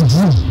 dividiu